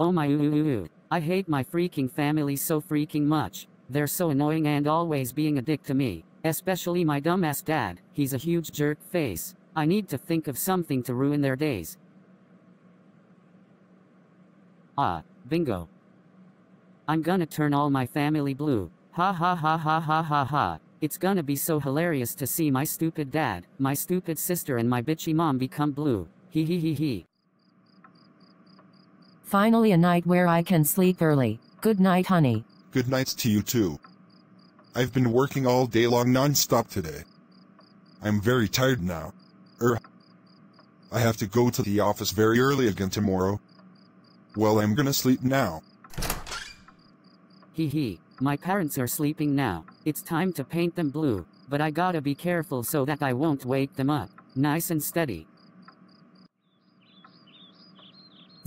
Oh my ooh. I hate my freaking family so freaking much. They're so annoying and always being a dick to me. Especially my dumbass dad. He's a huge jerk face. I need to think of something to ruin their days. Ah, bingo. I'm gonna turn all my family blue. Ha ha ha ha ha ha ha. It's gonna be so hilarious to see my stupid dad, my stupid sister and my bitchy mom become blue. Hee hee hee hee. Finally a night where I can sleep early. Good night, honey. Good nights to you too. I've been working all day long non-stop today. I'm very tired now. Er. I have to go to the office very early again tomorrow. Well, I'm gonna sleep now. Hee hee. My parents are sleeping now. It's time to paint them blue, but I gotta be careful so that I won't wake them up. Nice and steady.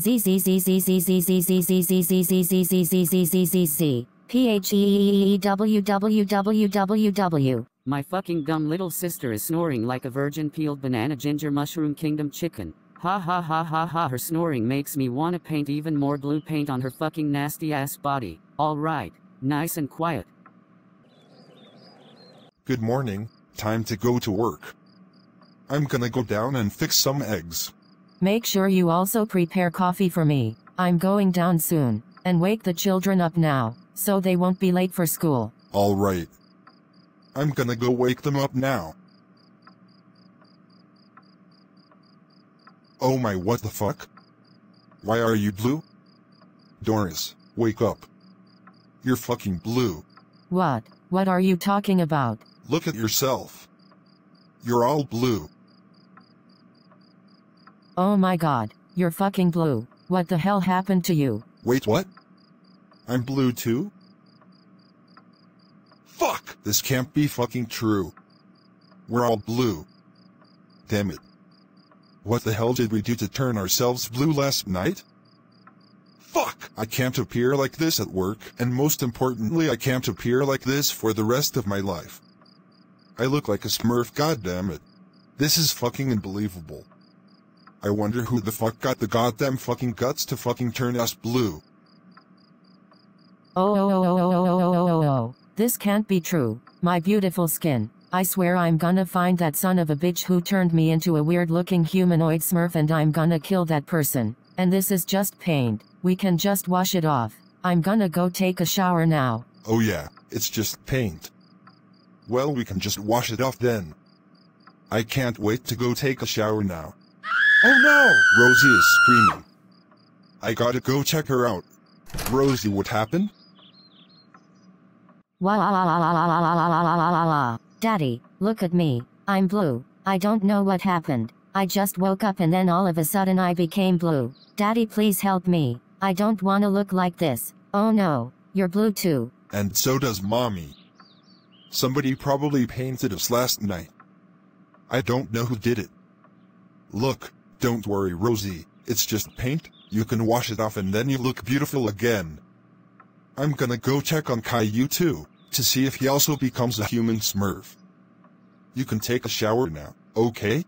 Z Z Z Z Z Z Z Z Z Z Z Z Z Z Z Z Z Z Z P H E E E W W W W W My fucking dumb little sister is snoring like a virgin peeled banana ginger mushroom kingdom chicken. Ha ha ha ha ha her snoring makes me wanna paint even more blue paint on her fucking nasty ass body. Alright, nice and quiet. Good morning, time to go to work. I'm gonna go down and fix some eggs. Make sure you also prepare coffee for me. I'm going down soon. And wake the children up now, so they won't be late for school. Alright. I'm gonna go wake them up now. Oh my what the fuck? Why are you blue? Doris, wake up. You're fucking blue. What? What are you talking about? Look at yourself. You're all blue. Oh my god, you're fucking blue. What the hell happened to you? Wait, what? I'm blue too? Fuck! This can't be fucking true. We're all blue. Damn it. What the hell did we do to turn ourselves blue last night? Fuck! I can't appear like this at work, and most importantly I can't appear like this for the rest of my life. I look like a smurf goddammit. This is fucking unbelievable. I wonder who the fuck got the goddamn fucking guts to fucking turn us blue. Oh, oh, oh, oh, oh, oh, oh, oh, oh, oh. This can't be true. My beautiful skin. I swear I'm gonna find that son of a bitch who turned me into a weird looking humanoid smurf and I'm gonna kill that person. And this is just paint. We can just wash it off. I'm gonna go take a shower now. Oh yeah, it's just paint. Well, we can just wash it off then. I can't wait to go take a shower now. Oh no! Rosie is screaming. I gotta go check her out. Rosie, what happened? Wah la la la la la la la la la la la la. Daddy, look at me. I'm blue. I don't know what happened. I just woke up and then all of a sudden I became blue. Daddy, please help me. I don't wanna look like this. Oh no, you're blue too. And so does mommy. Somebody probably painted us last night. I don't know who did it. Look, don't worry Rosie, it's just paint, you can wash it off and then you look beautiful again. I'm gonna go check on Caillou too, to see if he also becomes a human smurf. You can take a shower now, okay?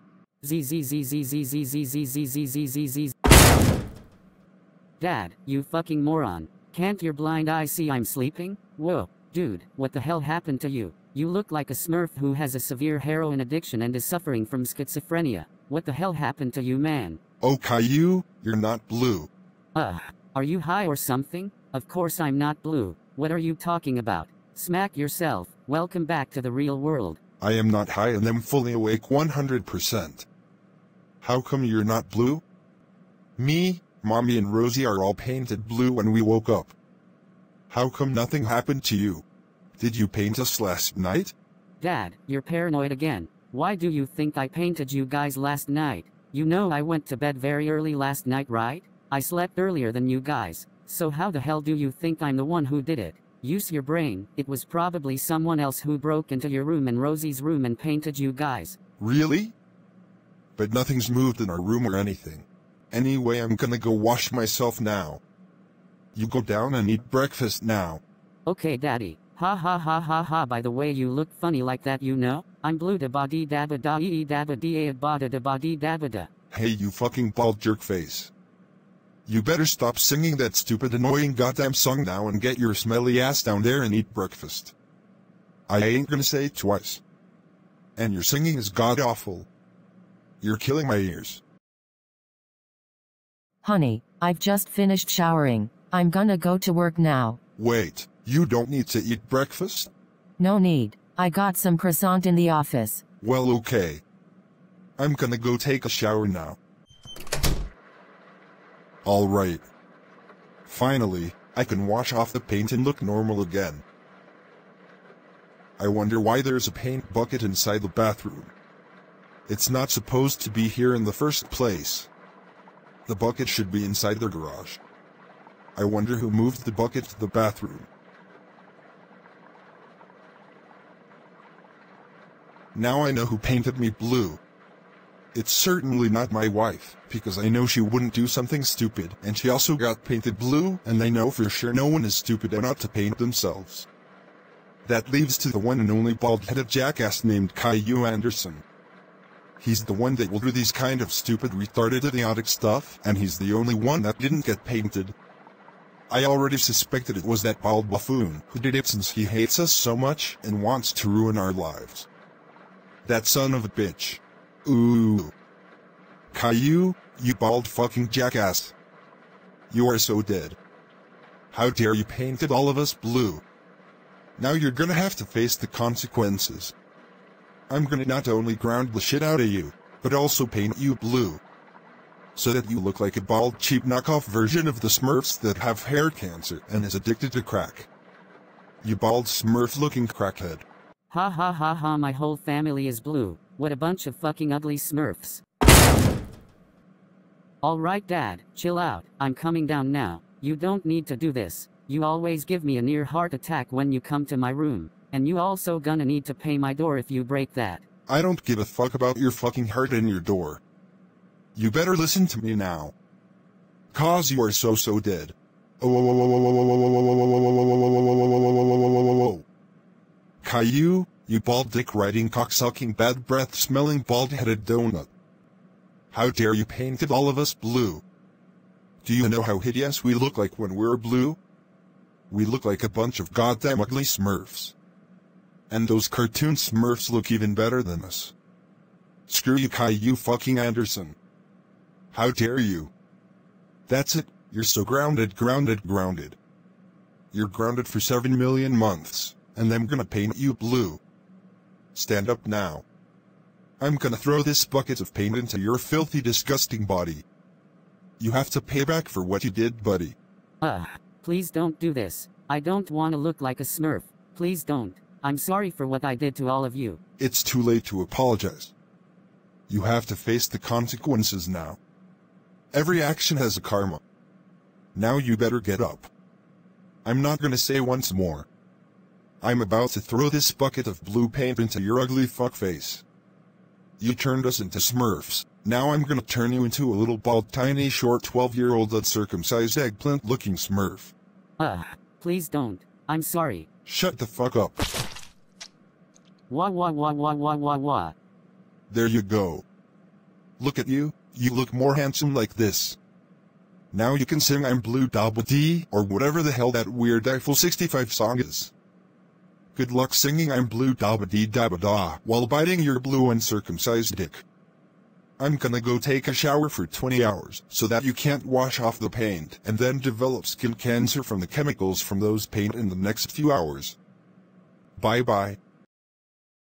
Dad, you fucking moron. Can't your blind eye see I'm sleeping? Whoa, dude, what the hell happened to you? You look like a smurf who has a severe heroin addiction and is suffering from schizophrenia. What the hell happened to you, man? Oh Caillou, you're not blue. Ugh, are you high or something? Of course I'm not blue. What are you talking about? Smack yourself. Welcome back to the real world. I am not high and am fully awake 100%. How come you're not blue? Me, Mommy and Rosie are all painted blue when we woke up. How come nothing happened to you? Did you paint us last night? Dad, you're paranoid again. Why do you think I painted you guys last night? You know I went to bed very early last night, right? I slept earlier than you guys. So how the hell do you think I'm the one who did it? Use your brain. It was probably someone else who broke into your room and Rosie's room and painted you guys. Really? But nothing's moved in our room or anything. Anyway, I'm gonna go wash myself now. You go down and eat breakfast now. Okay, daddy. Ha ha ha ha ha. By the way, you look funny like that, you know? I'm blue da ba dee da ba da ee da ba dee a ba da da ba dee da ba da. Hey, you fucking bald jerk face. You better stop singing that stupid annoying goddamn song now and get your smelly ass down there and eat breakfast. I ain't gonna say it twice. And your singing is god awful. You're killing my ears. Honey, I've just finished showering. I'm gonna go to work now. Wait, you don't need to eat breakfast? No need. I got some croissant in the office. Well, okay. I'm gonna go take a shower now. Alright. Finally, I can wash off the paint and look normal again. I wonder why there's a paint bucket inside the bathroom. It's not supposed to be here in the first place. The bucket should be inside the garage. I wonder who moved the bucket to the bathroom. Now I know who painted me blue. It's certainly not my wife, because I know she wouldn't do something stupid, and she also got painted blue, and I know for sure no one is stupid enough to paint themselves. That leaves to the one and only bald-headed jackass named Caillou Anderson. He's the one that will do these kind of stupid retarded idiotic stuff, and he's the only one that didn't get painted. I already suspected it was that bald buffoon who did it since he hates us so much and wants to ruin our lives. That son of a bitch. Ooh. Caillou, you bald fucking jackass. You are so dead. How dare you painted all of us blue. Now you're gonna have to face the consequences. I'm gonna not only ground the shit out of you, but also paint you blue. So that you look like a bald cheap knockoff version of the Smurfs that have hair cancer and is addicted to crack. You bald Smurf looking crackhead. Ha ha ha ha my whole family is blue. What a bunch of fucking ugly smurfs. Alright dad, chill out, I'm coming down now. You don't need to do this. You always give me a near heart attack when you come to my room. And you also gonna need to pay my door if you break that. I don't give a fuck about your fucking heart and your door. You better listen to me now. Cause you are so so dead. Caillou, you bald dick riding cocksucking bad breath smelling bald headed donut. How dare you painted all of us blue? Do you know how hideous we look like when we're blue? We look like a bunch of goddamn ugly smurfs. And those cartoon smurfs look even better than us. Screw you Caillou fucking Anderson. How dare you? That's it, you're so grounded grounded grounded. You're grounded for 7 million months, and I'm gonna paint you blue. Stand up now. I'm gonna throw this bucket of paint into your filthy disgusting body. You have to pay back for what you did, buddy. Ugh. Please don't do this. I don't wanna look like a smurf. Please don't. I'm sorry for what I did to all of you. It's too late to apologize. You have to face the consequences now. Every action has a karma. Now you better get up. I'm not gonna say once more. I'm about to throw this bucket of blue paint into your ugly fuckface. You turned us into smurfs. Now I'm gonna turn you into a little bald tiny short 12 year old uncircumcised eggplant looking smurf. Ugh. Please don't. I'm sorry. Shut the fuck up. Wah wah wah wah wah wah wah. There you go. Look at you, you look more handsome like this. Now you can sing I'm Blue Double D or whatever the hell that weird Eiffel 65 song is. Good luck singing I'm Blue Dabba Dee Dabba Da while biting your blue uncircumcised dick. I'm gonna go take a shower for 20 hours so that you can't wash off the paint and then develop skin cancer from the chemicals from those paint in the next few hours. Bye bye.